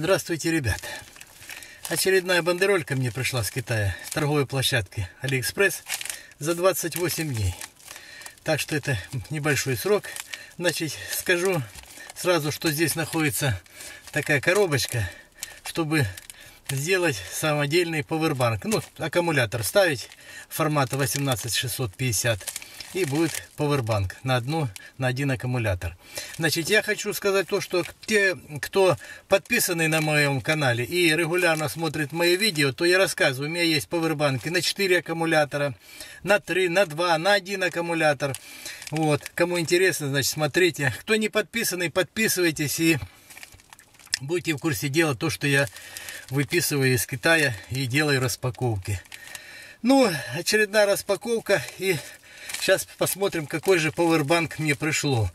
Здравствуйте, ребят! Очередная бандеролька мне пришла с Китая, с торговой площадки Алиэкспресс за 28 дней. Так что это небольшой срок. Значит, скажу сразу, что здесь находится такая коробочка, чтобы сделать самодельный повербанк. Ну, аккумулятор ставить формата 18650 и будет повербанк на одну на один аккумулятор. Значит, я хочу сказать то, что те, кто подписаны на моем канале и регулярно смотрит мои видео, то я рассказываю, у меня есть повербанки на 4 аккумулятора, на 3, на 2, на 1 аккумулятор. Вот, кому интересно, значит, смотрите. Кто не подписанный, подписывайтесь и будьте в курсе дела то, что я выписываю из Китая и делаю распаковки. Ну, очередная распаковка и Сейчас посмотрим, какой же пауэрбанк мне пришло.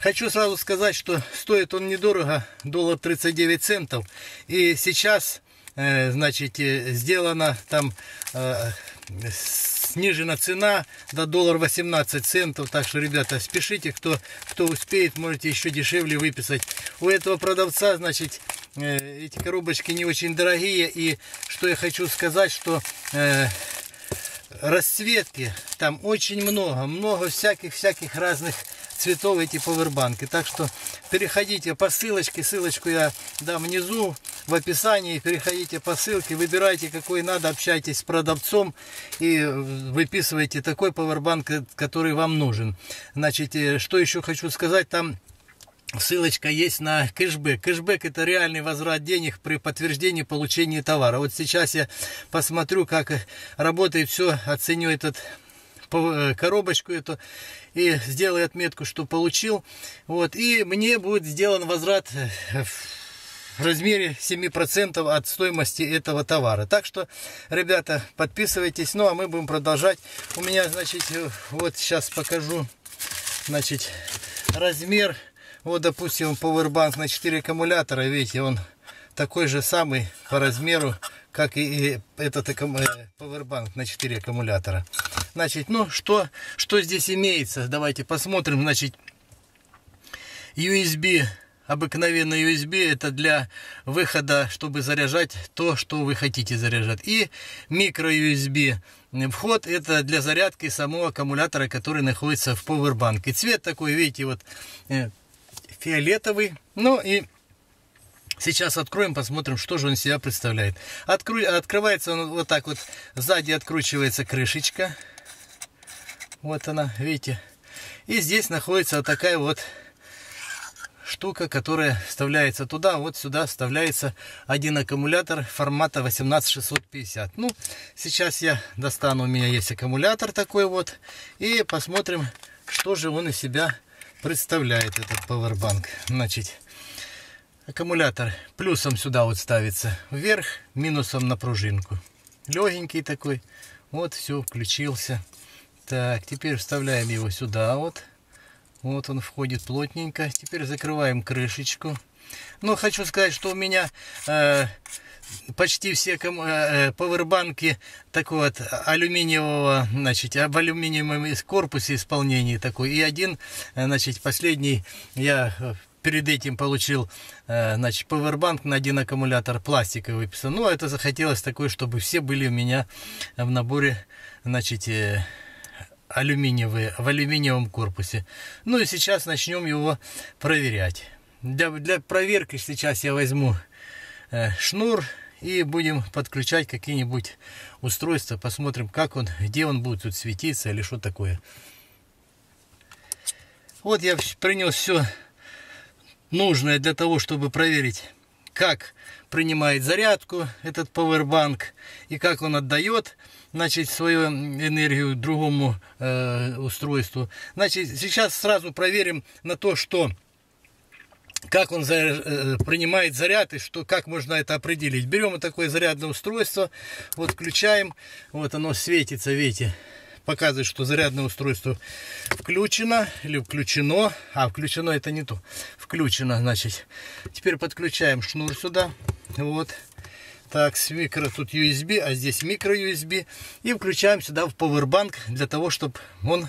Хочу сразу сказать, что стоит он недорого, доллар 39 центов. И сейчас, э, значит, э, сделана там э, снижена цена до доллар 18 центов. Так что, ребята, спешите, кто, кто успеет, можете еще дешевле выписать. У этого продавца, значит, эти коробочки не очень дорогие. И что я хочу сказать, что расцветки там очень много, много всяких-всяких разных цветов эти повербанки. Так что переходите по ссылочке, ссылочку я дам внизу в описании, переходите по ссылке, выбирайте какой надо, общайтесь с продавцом и выписывайте такой повербанк, который вам нужен. Значит, э, что еще хочу сказать, там ссылочка есть на кэшбэк. Кэшбэк это реальный возврат денег при подтверждении получения товара. Вот сейчас я посмотрю, как работает все, оценю этот э, коробочку эту и сделаю отметку, что получил. Вот, и мне будет сделан возврат э, в размере 7% от стоимости этого товара. Так что, ребята, подписывайтесь. Ну, а мы будем продолжать. У меня, значит, э, вот сейчас покажу, значит, размер вот, допустим, Powerbank на 4 аккумулятора, видите, он такой же самый по размеру, как и этот Powerbank на 4 аккумулятора. Значит, ну, что, что здесь имеется? Давайте посмотрим. Значит, USB, обыкновенный USB, это для выхода, чтобы заряжать то, что вы хотите заряжать. И микро USB вход, это для зарядки самого аккумулятора, который находится в Powerbank. И цвет такой, видите, вот э, фиолетовый. Ну и сейчас откроем, посмотрим, что же он себя представляет. Откру... Открывается он вот так вот, сзади откручивается крышечка. Вот она, видите. И здесь находится вот такая вот штука, которая вставляется туда. Вот сюда вставляется один аккумулятор формата 18650. Ну, сейчас я достану, у меня есть аккумулятор такой вот. И посмотрим, что же он из себя представляет этот Powerbank. Значит, аккумулятор плюсом сюда вот ставится вверх, минусом на пружинку. Легенький такой. Вот, все, включился. Так, теперь вставляем его сюда вот. Вот он входит плотненько. Теперь закрываем крышечку. Но хочу сказать, что у меня э, почти все э, пауэрбанки такого вот алюминиевого, значит, в алюминиевом корпусе исполнении такой. И один, э, значит, последний я э, перед этим получил, значит, пауэрбанк на один аккумулятор пластиковый выписан. Ну, это захотелось такое, чтобы все были у меня в наборе, значит, алюминиевые, в алюминиевом корпусе. Ну и сейчас начнем его проверять. Для, для проверки сейчас я возьму шнур и будем подключать какие-нибудь устройства, посмотрим, как он, где он будет тут светиться или что такое. Вот я принес все нужное для того, чтобы проверить, как принимает зарядку этот Powerbank и как он отдает значит, свою энергию другому э, устройству. Значит, сейчас сразу проверим на то, что как он за, э, принимает заряд и что, как можно это определить. Берем вот такое зарядное устройство, вот включаем, вот оно светится, видите, показывает, что зарядное устройство включено или включено, а включено это не то, включено, значит. Теперь подключаем шнур сюда, вот. Так, с микро тут USB, а здесь микро USB. И включаем сюда в Powerbank для того, чтобы он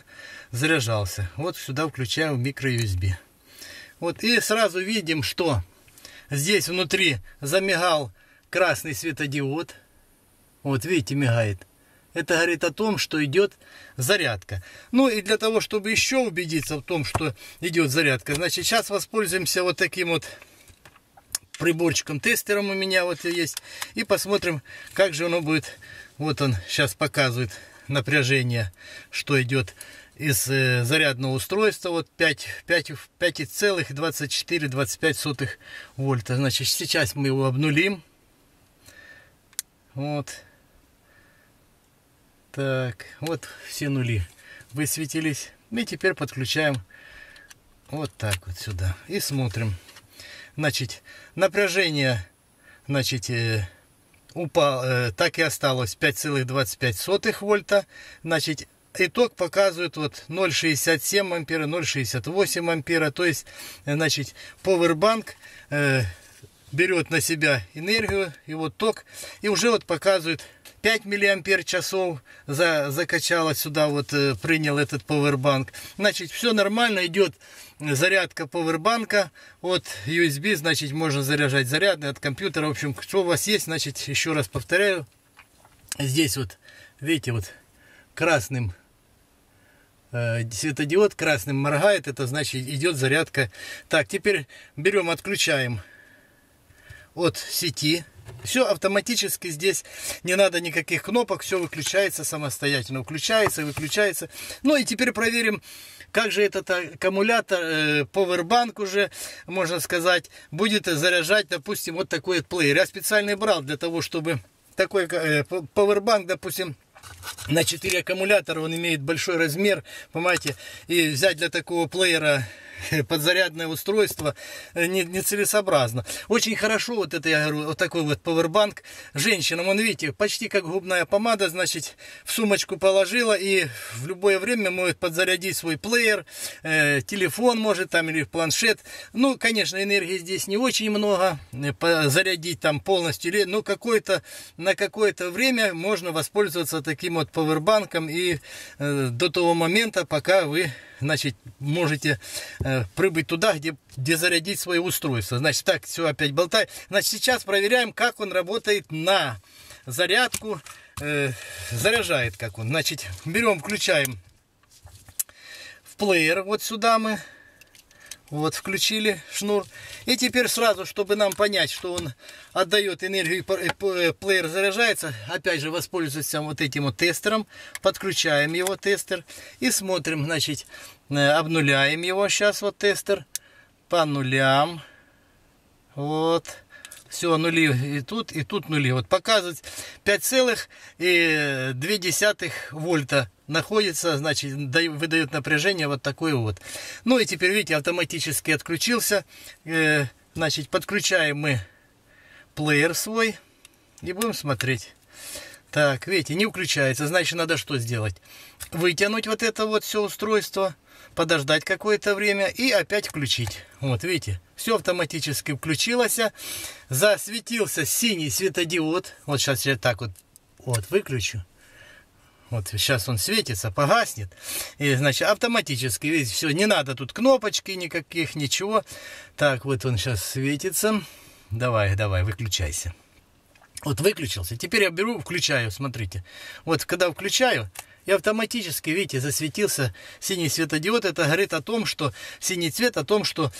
заряжался. Вот сюда включаем микро USB. Вот и сразу видим, что здесь внутри замигал красный светодиод. Вот видите, мигает. Это говорит о том, что идет зарядка. Ну и для того, чтобы еще убедиться в том, что идет зарядка, значит, сейчас воспользуемся вот таким вот приборчиком тестером у меня вот есть. И посмотрим, как же оно будет. Вот он сейчас показывает напряжение, что идет из э, зарядного устройства. Вот 5,24-25 вольта. Значит, сейчас мы его обнулим. Вот. Так, вот все нули высветились. И теперь подключаем вот так вот сюда. И смотрим. Значит, напряжение, значит, э, упал, э, так и осталось 5,25 вольта. Значит, итог показывает вот 0,67 ампера, 0,68 ампера. То есть, значит, Powerbank э, берет на себя энергию вот ток. И уже вот показывает 5 миллиампер часов за, закачала сюда, вот э, принял этот повербанк. Значит, все нормально, идет зарядка повербанка от USB, значит, можно заряжать зарядный от компьютера. В общем, что у вас есть, значит, еще раз повторяю. Здесь вот, видите, вот красным светодиод красным моргает, это значит идет зарядка. Так, теперь берем, отключаем от сети все автоматически здесь, не надо никаких кнопок, все выключается самостоятельно, включается выключается. Ну и теперь проверим, как же этот аккумулятор, э, Powerbank уже, можно сказать, будет заряжать, допустим, вот такой вот плеер. Я специально брал для того, чтобы такой э, Powerbank, допустим, на 4 аккумулятора, он имеет большой размер, понимаете, и взять для такого плеера подзарядное устройство э, нецелесообразно. Не Очень хорошо вот это, я говорю, вот такой вот повербанк женщинам. Он, видите, почти как губная помада, значит, в сумочку положила и в любое время может подзарядить свой плеер, э, телефон может там или планшет. Ну, конечно, энергии здесь не очень много, э, зарядить там полностью, но какое-то, на какое-то время можно воспользоваться таким вот повербанком и до того момента, пока вы значит, можете э, прибыть туда, где, где зарядить свое устройство. Значит, так, все опять болтает. Значит, сейчас проверяем, как он работает на зарядку. Э, заряжает как он. Значит, берем, включаем в плеер. Вот сюда мы вот, включили шнур. И теперь сразу, чтобы нам понять, что он отдает энергию, э, э, плеер заряжается, опять же воспользуемся вот этим вот тестером. Подключаем его тестер и смотрим, значит, э, обнуляем его сейчас, вот тестер. По нулям. Вот. Все, нули и тут, и тут нули. Вот показывать 5,2 вольта находится, значит, выдает напряжение вот такое вот. Ну и теперь, видите, автоматически отключился. Э, значит, подключаем мы плеер свой и будем смотреть. Так, видите, не включается. Значит, надо что сделать? Вытянуть вот это вот все устройство, подождать какое-то время и опять включить. Вот, видите, все автоматически включилось. Засветился синий светодиод. Вот сейчас я так вот, вот выключу. Вот сейчас он светится, погаснет. И, значит, автоматически, видите, все, не надо тут кнопочки никаких, ничего. Так, вот он сейчас светится. Давай, давай, выключайся. Вот выключился. Теперь я беру, включаю, смотрите. Вот когда включаю, и автоматически, видите, засветился синий светодиод. Это говорит о том, что синий цвет, о том, что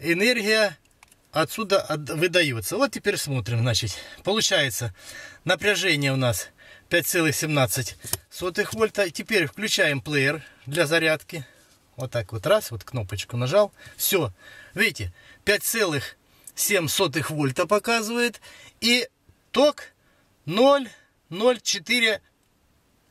энергия отсюда выдается. Вот теперь смотрим, значит, получается напряжение у нас 5,17 вольта. Теперь включаем плеер для зарядки. Вот так вот раз, вот кнопочку нажал. Все, видите, 5,7 вольта показывает. И ток 0,04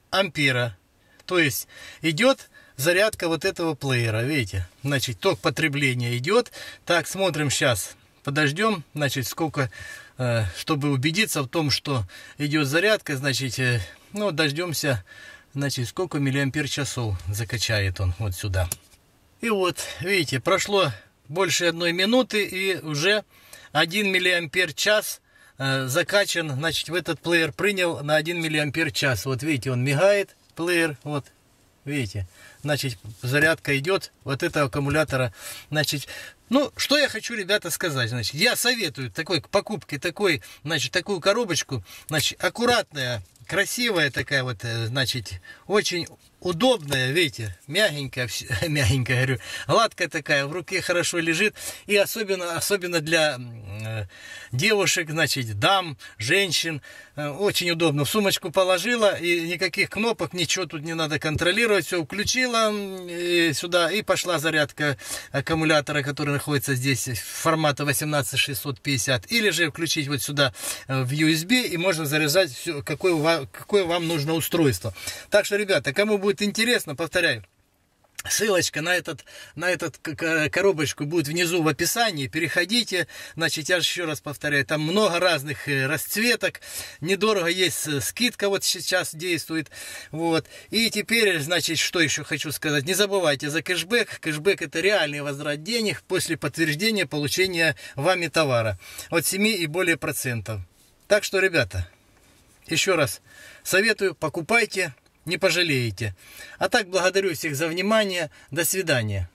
ампера. То есть идет зарядка вот этого плеера, видите? Значит, ток потребления идет. Так, смотрим сейчас. Подождем, значит, сколько, э, чтобы убедиться в том, что идет зарядка, значит, э, ну, дождемся, значит, сколько миллиампер часов закачает он вот сюда. И вот, видите, прошло больше одной минуты и уже 1 миллиампер час э, закачан, значит, в этот плеер принял на 1 миллиампер час. Вот видите, он мигает, плеер, вот, видите, значит, зарядка идет вот этого аккумулятора, значит, Ну, что я хочу, ребята, сказать. Значит, я советую такой к покупке такой, значит, такую коробочку, значит, аккуратная, красивая такая вот, э, значит, очень удобная, видите, мягенькая, мягенькая, говорю, гладкая такая, в руке хорошо лежит, и особенно, особенно для э, девушек, значит, дам, женщин, э, очень удобно. В сумочку положила, и никаких кнопок, ничего тут не надо контролировать, все включила и сюда, и пошла зарядка аккумулятора, который находится здесь формата 18650, или же включить вот сюда в USB, и можно заряжать все, какое, вам нужно устройство. Так что, ребята, кому будет будет интересно, повторяю, Ссылочка на, этот, на этот коробочку будет внизу в описании. Переходите. Значит, я еще раз повторяю, там много разных э, расцветок. Недорого есть э, скидка вот сейчас действует. Вот. И теперь, значит, что еще хочу сказать. Не забывайте за кэшбэк. Кэшбэк это реальный возврат денег после подтверждения получения вами товара. От 7 и более процентов. Так что, ребята, еще раз советую, покупайте не пожалеете. А так благодарю всех за внимание. До свидания.